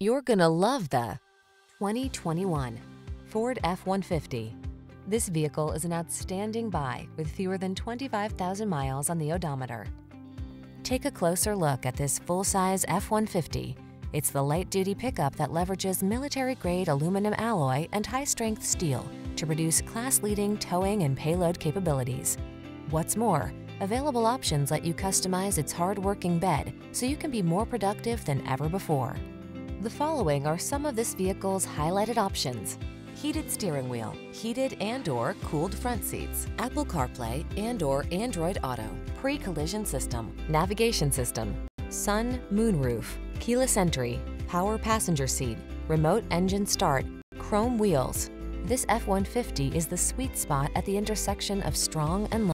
You're gonna love the 2021 Ford F-150. This vehicle is an outstanding buy with fewer than 25,000 miles on the odometer. Take a closer look at this full-size F-150. It's the light-duty pickup that leverages military-grade aluminum alloy and high-strength steel to produce class-leading towing and payload capabilities. What's more, available options let you customize its hard-working bed so you can be more productive than ever before. The following are some of this vehicle's highlighted options. Heated steering wheel, heated and or cooled front seats, Apple CarPlay and or Android Auto, pre-collision system, navigation system, sun, moon roof, keyless entry, power passenger seat, remote engine start, chrome wheels. This F-150 is the sweet spot at the intersection of strong and